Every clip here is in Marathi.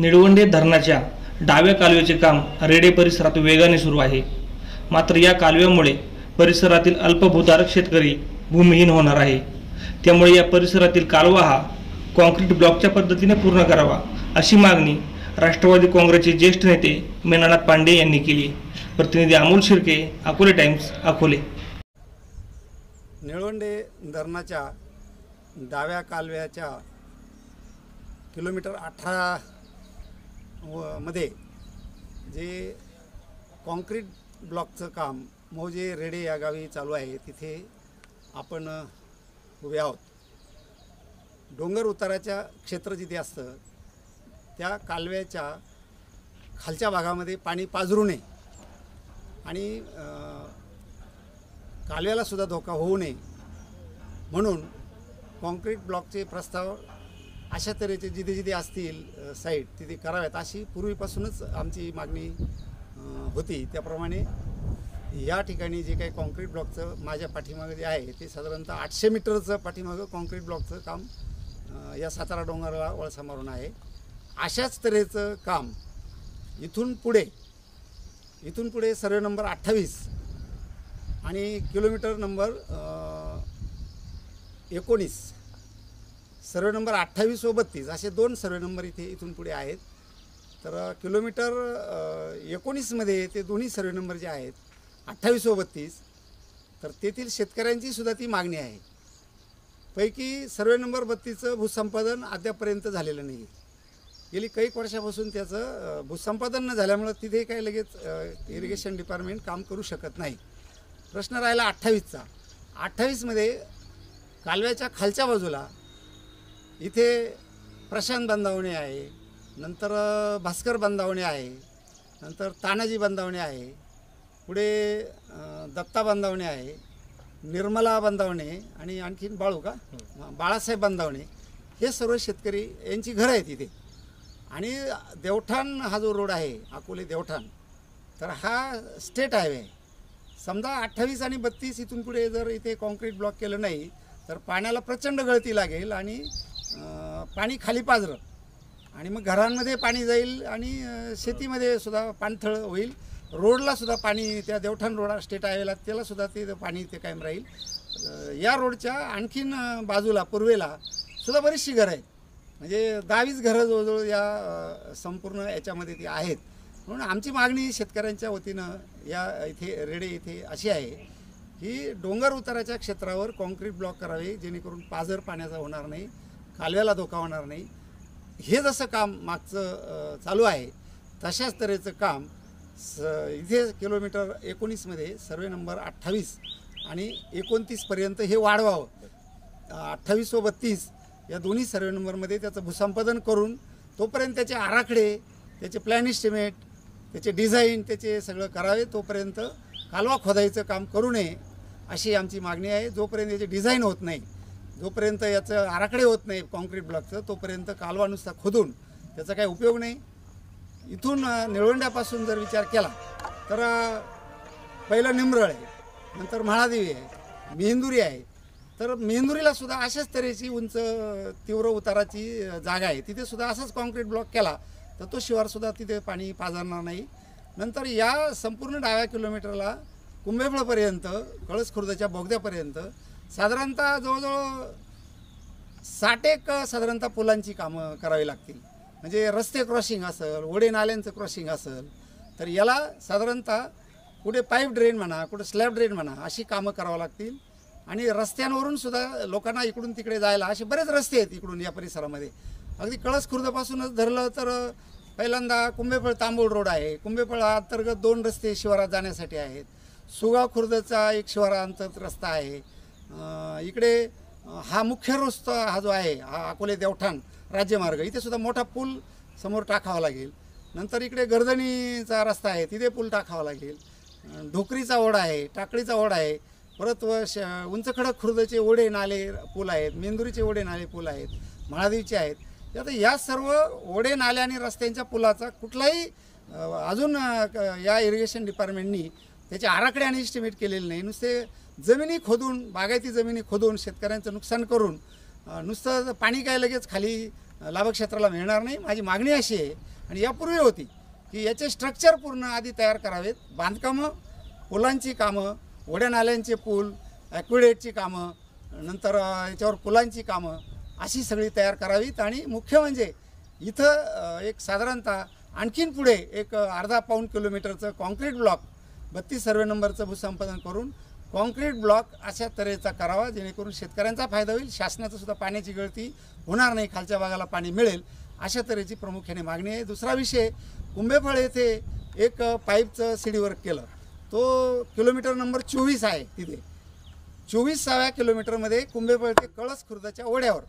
निळवंडे धरणाच्या डाव्या कालव्याचे काम रेडे परिसरात वेगाने सुरू आहे. मात्र या कालव्यामुळे परिसरातील अल्पभूधारक शेतकरी भूमिहीन होणार आहे. त्यामुळे या परिसरातील कालवा हा कॉन्क्रीट ब्लॉकच्या पद्धतीने पूर्ण करावा अशी मागणी राष्ट्रवादी काँग्रेसचे ज्येष्ठ नेते मेनानाथ पांडे यांनी केली. प्रतिनिधी अमोल शिर्के अकोले टाइम्स अकोले. निळवंडे धरणाच्या डाव्या कालव्याच्या किलोमीटर अठरा व मध्ये जे कॉन्क्रीट ब्लॉकचं काम मोजे रेडे या गावी चालू आहे तिथे आपण उभे आहोत. डोंगर उताराच्या क्षेत्र जिथे असतं त्या कालव्याच्या खालच्या भागामध्ये पाणी पाझरू नये आणि कालव्यालासुद्धा धोका होऊ नये. म्हणून कॉन्क्रीट ब्लॉकचे प्रस्ताव अशा तऱ्हेचे जिथे जिथे असतील साईट तिथे कराव्यात. अशी पूर्वीपासूनच आमची मागणी होती. त्याप्रमाणे या ठिकाणी जे काही कॉन्क्रीट ब्लॉकचं माझ्या पाठीमागं जे आहे ते साधारणतः आठशे मीटरचं पाठीमागं कॉन्क्रीट ब्लॉकचं काम या सातारा डोंगराला वळसा मारून आहे. अशाच तऱ्हेचं काम इथून पुढे इथून पुढे सर्वे नंबर अठ्ठावीस आणि किलोमीटर नंबर एकोणीस सर्वे नंबर अठ्ठावीस व बत्तीस असे दोन सर्वे नंबर इथे इथून पुढे आहेत. तर किलोमीटर एकोणीसमध्ये ते दोन्ही सर्वे नंबर जे आहेत अठ्ठावीस व बत्तीस तर तेथील शेतकऱ्यांची सुद्धा ती मागणी आहे. पैकी सर्वे नंबर बत्तीसचं भूसंपादन अद्यापर्यंत झालेलं नाही गेली काही वर्षापासून त्याचं भूसंपादन न झाल्यामुळं तिथे काही लगेच इरिगेशन डिपार्टमेंट काम करू शकत नाही. प्रश्न राहिला अठ्ठावीसचा. अठ्ठावीसमध्ये कालव्याच्या खालच्या बाजूला इथे प्रशांत बांधावणे आहे नंतर भास्कर बांधावणे आहे नंतर तानाजी बांधावणे आहे पुढे दत्ता बांधावणे आहे निर्मला बांधावणे आणि आणखीन बाळू का? बाळासाहेब बांधावणे हे सर्व शेतकरी यांची घरं आहेत इथे. आणि देवठाण हा जो रोड आहे अकोले देवठाण तर हा स्टेट हायवे आहे. समजा अठ्ठावीस आणि बत्तीस इथून पुढे जर इथे कॉन्क्रीट ब्लॉक केलं नाही तर पाण्याला प्रचंड गळती लागेल आणि पाणी खाली पाजरं. आणि मग घरांमध्ये पाणी जाईल आणि शेतीमध्ये सुद्धा पाणथळ होईल. रोडला सुद्धा पाणी त्या देवठाण रोड स्टेट हायवेला त्याला सुद्धा ते पाणी ते कायम राहील. या रोडच्या आणखीन बाजूला पूर्वेला सुद्धा बरीचशी घरं आहेत. म्हणजे दहावीस घरं जवळजवळ या संपूर्ण याच्यामध्ये ती आहेत. म्हणून आमची मागणी शेतकऱ्यांच्या वतीनं या इथे रेडे इथे अशी आहे की डोंगर उताराच्या क्षेत्रावर कॉन्क्रीट ब्लॉक करावे जेणेकरून पाझर पाण्याचा होणार नाही. कालव्याला धोका होणार नाही. हे जसं काम मागचं चालू आहे तशाच तऱ्हेचं काम स इथे किलोमीटर एकोणीसमध्ये सर्वे नंबर अठ्ठावीस आणि एकोणतीसपर्यंत हे वाढवावं. अठ्ठावीस व बत्तीस या दोन्ही सर्वे नंबरमध्ये त्याचं भूसंपादन करून तोपर्यंत त्याचे आराखडे त्याचे प्लॅन इस्टिमेट त्याचे डिझाईन त्याचे सगळं करावे तोपर्यंत कालवा खोदायचं काम करू नये अशी आमची मागणी आहे. जोपर्यंत याचे डिझाईन होत नाही जोपर्यंत याचं आराखडे होत नाही कॉन्क्रीट ब्लॉकचं तोपर्यंत कालवा नुसता खोदून त्याचा काही उपयोग नाही. इथून निळवंड्यापासून जर विचार केला तर पहिलं निमरळ आहे नंतर म्हाळादेवी आहे मेंदुरी आहे. तर मेंदुरीला सुद्धा अशाच तऱ्हेची उंच तीव्र उताराची जागा आहे. तिथे सुद्धा असाच कॉन्क्रीट ब्लॉक केला तर तो शिवारसुद्धा तिथे पाणी पाजरणार नाही. नंतर या संपूर्ण डाव्या किलोमीटरला कुंभेफळपर्यंत कळस खुर्दच्या बोगद्यापर्यंत साधारणतः जवळजवळ साठेक साधारणतः पुलांची कामं करावी लागतील. म्हणजे रस्ते क्रॉसिंग असेल ओढे नाल्यांचं क्रॉसिंग असेल तर याला साधारणतः कुठे पाईप ड्रेन म्हणा कुठे स्लॅब ड्रेन म्हणा अशी कामं करावं लागतील. आणि रस्त्यांवरून सुद्धा लोकांना इकडून तिकडे जायला असे बरेच रस्ते आहेत इकडून या परिसरामध्ये. अगदी कळस खुर्दपासूनच धरलं तर पहिल्यांदा कुंभेफळ तांबूळ रोड आहे. कुंभेफळ अंतर्गत दोन रस्ते शिवारात जाण्यासाठी आहेत. सुगाव खुर्दचा एक शिवारांतर्गत रस्ता आहे. इकडे हा मुख्य रस्ता हा जो आहे हा अकोले देवठाण राज्यमार्ग इथे सुद्धा मोठा पूल समोर टाकावा लागेल. नंतर इकडे गर्दणीचा रस्ता आहे तिथे पूल टाकावा लागेल. ढोकरीचा ओढा आहे टाकळीचा ओढा आहे परत व श उंचखडक खुर्दचे ओढे नाले पूल आहेत मेंदुरीचे ओढे नाले पूल आहेत महादेवीचे आहेत. आता या सर्व ओढे नाले आणि रस्त्यांच्या पुलाचा कुठलाही अजून या इरिगेशन डिपार्टमेंटनी त्याचे आराखडे आणि इस्टिमेट केलेले नाही. नुसते जमिनी खोदून बागायती जमिनी खोदून शेतकऱ्यांचं नुकसान करून नुसतं पाणी काय लगेच खाली लाभक्षेत्राला मिळणार नाही. माझी मागणी अशी आहे आणि यापूर्वी होती की याचे स्ट्रक्चर पूर्ण आधी तयार करावेत. बांधकामं पुलांची कामं ओढ्या नाल्यांचे पूल ॲक्विडेटची कामं नंतर याच्यावर पुलांची कामं अशी सगळी तयार करावीत. आणि मुख्य म्हणजे इथं एक साधारणतः आणखीन पुढे एक अर्धा पाऊण किलोमीटरचं कॉन्क्रीट ब्लॉक बत्तीस सर्वे नंबरचं भूसंपादन करून कॉन्क्रीट ब्लॉक अशा तऱ्हेचा करावा जेणेकरून शेतकऱ्यांचा फायदा होईल. शासनाचं सुद्धा पाण्याची गळती होणार नाही खालच्या भागाला पाणी मिळेल अशा तऱ्हेची प्रामुख्याने मागणी आहे. दुसरा विषय कुंभेफळ येथे एक पाईपचं सीडीवर्क केलं. तो किलोमीटर नंबर चोवीस आहे तिथे. चोवीसाव्या किलोमीटरमध्ये कुंभेफळ ते कळस खुर्दाच्या ओढ्यावर.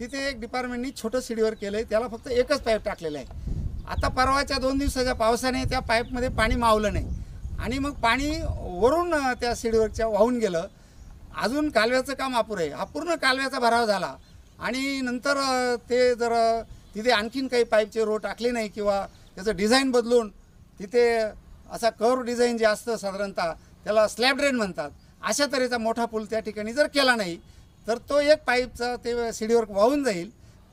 तिथे एक डिपार्टमेंटनी छोटं सीडीवर केलं आहे त्याला फक्त एकच पाईप टाकलेलं आहे. आता परवाच्या दोन दिवसाच्या पावसाने त्या पाईपमध्ये पाणी मावलं नाही. आणि मग पाणी वरून त्या सीडवरच्या वाहून गेलं. अजून कालव्याचं काम अपुरं आहे. हा पूर्ण कालव्याचा भराव झाला. आणि नंतर ते जर तिथे आणखीन काही पाईपचे रो टाकले नाही किंवा त्याचं डिझाईन बदलून तिथे असा कर्व डिझाईन जे असतं साधारणतः त्याला स्लॅब ड्रेन म्हणतात. अशा तऱ्हेचा मोठा पूल त्या ठिकाणी जर केला नाही तर तो एक पाईपचा ते सीडीवर वाहून जाईल.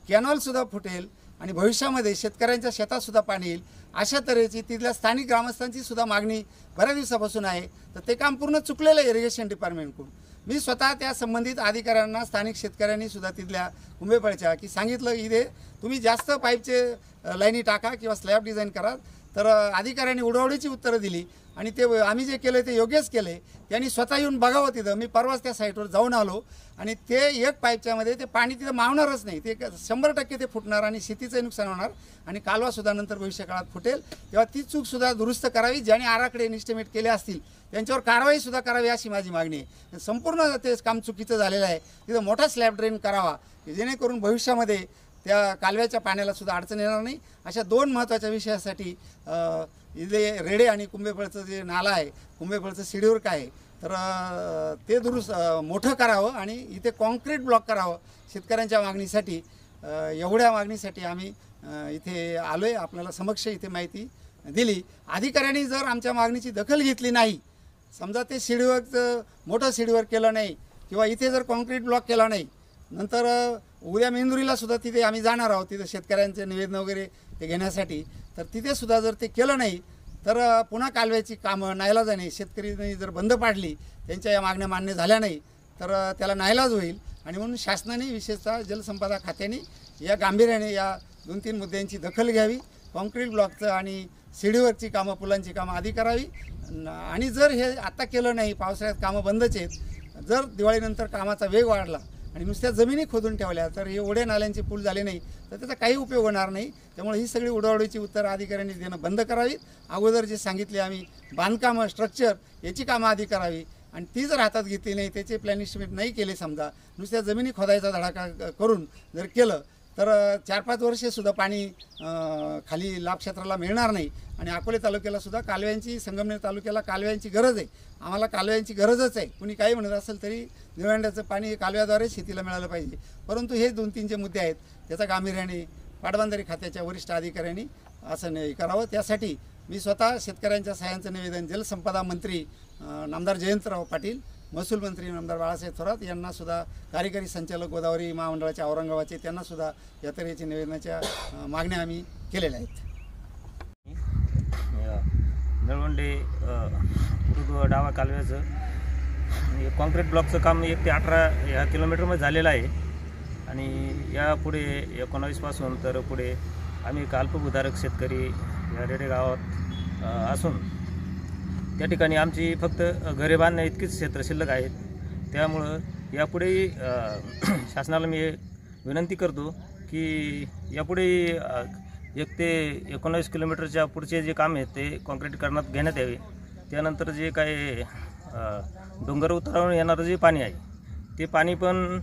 कॅनॉलसुद्धा फुटेल. आणि भविष्यामध्ये शेतकऱ्यांच्या शेतातसुद्धा पाणी येईल. अशा तऱ्हेची तिथल्या स्थानिक ग्रामस्थांची सुद्धा मागणी बऱ्याच दिवसापासून आहे. तर ते काम पूर्ण चुकलेलं आहे इरिगेशन डिपार्टमेंटकडून मी स्वतः त्या संबंधित अधिकाऱ्यांना स्थानिक शेतकऱ्यांनी सुद्धा तिथल्या कुंभेफळच्या की सांगितलं इथे तुम्ही जास्त पाईपचे लाईनी टाका किंवा स्लॅब डिझाईन करा. तर अधिकाऱ्यांनी उडवडीची उत्तरं दिली आणि ते आम्ही जे केलं ते योग्यच केले त्यांनी स्वतः येऊन बघावं तिथं. मी परवाच त्या साईटवर जाऊन आलो आणि ते एक पाईपच्यामध्ये ते पाणी तिथं मावणारच नाही. ते शंभर टक्के ते फुटणार आणि शेतीचं नुकसान होणार आणि कालवासुद्धा नंतर भविष्य काळात फुटेल. तेव्हा ती चूकसुद्धा दुरुस्त करावी ज्याने आराखडे इन्स्टिमेट केले असतील त्यांच्यावर कारवाईसुद्धा करावी अशी माझी मागणी आहे. संपूर्ण ते काम चुकीचं झालेलं आहे. तिथं मोठा स्लॅब ड्रेन करावा जेणेकरून भविष्यामध्ये त्या कालव्याच्या पाण्याला सुद्धा अडचण येणार नाही. अशा दोन महत्त्वाच्या विषयासाठी इथे रेडे आणि कुंभेफळचं जे नाला आहे कुंभेफळचं शिडीवर आहे तर ते दुरुस्त मोठं करावं आणि इथे कॉन्क्रीट ब्लॉक करावं शेतकऱ्यांच्या मागणीसाठी. एवढ्या मागणीसाठी आम्ही इथे आलो आहे आपल्याला समक्ष इथे माहिती दिली. अधिकाऱ्यांनी जर आमच्या मागणीची दखल घेतली नाही समजा ते सीडीवर्कचं मोठं सीडीवर्क केलं नाही किंवा इथे जर कॉन्क्रीट ब्लॉक केला नाही नंतर उद्या मेंदुरीला सुद्धा तिथे आम्ही जाणार आहोत तिथं शेतकऱ्यांचे निवेदन वगैरे ते घेण्यासाठी. तर तिथे सुद्धा जर ते केलं नाही तर पुन्हा कालव्याची कामं नाईलाजाने शेतकरी जर बंद पाडली त्यांच्या या मागण्या मान्य झाल्या नाही तर त्याला नायलाज होईल. आणि म्हणून शासनाने विशेषतः जलसंपदा खात्याने या गांभीर्याने या दोन तीन मुद्द्यांची दखल घ्यावी. कॉन्क्रीट ब्लॉकचं आणि सीडीवरची कामं पुलांची कामं आधी करावी. आणि जर हे आता केलं नाही पावसाळ्यात कामं बंदच आहेत जर दिवाळीनंतर कामाचा वेग वाढला आणि नुसत्या जमिनी खोदून ठेवल्या. तर हे ओढे नाल्यांचे पूल झाले नाही तर त्याचा काही उपयोग होणार नाही. त्यामुळे ही सगळी उडवडीची उत्तर अधिकाऱ्यांनी देणं बंद करावीत. अगोदर जे सांगितले आम्ही बांधकामं स्ट्रक्चर याची कामं आधी करावी. आणि ती जर हातात घेतली नाही त्याचे प्लॅनिंग इस्टिमेट नाही केले समजा नुसत्या जमिनी खोदायचा धडाका करून जर केलं तर चार पाच वर्षेसुद्धा पाणी खाली लाभ क्षेत्राला मिळणार नाही. आणि अकोले तालुक्यालासुद्धा कालव्यांची संगमनेर तालुक्याला कालव्यांची गरज आहे. आम्हाला कालव्यांची गरजच आहे. कुणी काही म्हणत असेल तरी निळवंड्याचं पाणी हे कालव्याद्वारे शेतीला मिळालं पाहिजे. परंतु हे दोन तीन जे मुद्दे आहेत. त्याचा गांभीर्याने पाटबंधारी खात्याच्या वरिष्ठ अधिकाऱ्यांनी असं नाही करावं. त्यासाठी मी स्वतः शेतकऱ्यांच्या सहाय्यांचं निवेदन जलसंपदा मंत्री नामदार जयंतराव पाटील महसूल मंत्री आमदार बाळासाहेब थोरात यांनासुद्धा कार्यकारी संचालक गोदावरी महामंडळाच्या औरंगाबादचे त्यांनासुद्धा यात्रेच्या या निवेदनाच्या मागण्या आम्ही केलेल्या आहेत. दळवंडे डावा कालव्याचं कॉन्क्रीट ब्लॉकचं काम एक ते अठरा ह्या किलोमीटरमध्ये झालेलं आहे. आणि यापुढे एकोणावीसपासून तर पुढे आम्ही एक अल्पभूधारक शेतकरी या रेडे गावात असून त्या ठिकाणी आमची फक्त घरे बांधण्या इतकीच क्षेत्र शिल्लक आहेत. त्यामुळं यापुढेही शासनाला मी विनंती करतो की यापुढेही एक ते एकोणावीस किलोमीटरच्या पुढचे जे काम आहेत ते कॉन्क्रीटीकरणात घेण्यात यावे. त्यानंतर जे काही डोंगर उतारावरून येणारं जे पाणी आहे ते पाणी पण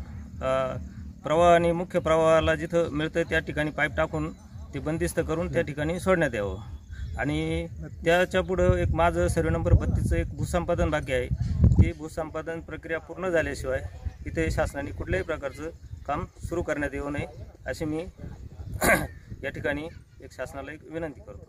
प्रवाह आणि मुख्य प्रवाहाला जिथं मिळतं त्या ठिकाणी पाईप टाकून ते बंदिस्त करून त्या ठिकाणी सोडण्यात यावं. आणि त्याच्या पुढं एक माझं सर्वे नंबर बत्तीसचं एक भूसंपादन बाकी आहे. ती भूसंपादन प्रक्रिया पूर्ण झाल्याशिवाय इथे शासनाने कुठल्याही प्रकारचं काम सुरू करण्यात येऊ नये अशी मी या ठिकाणी एक शासनाला एक विनंती करतो.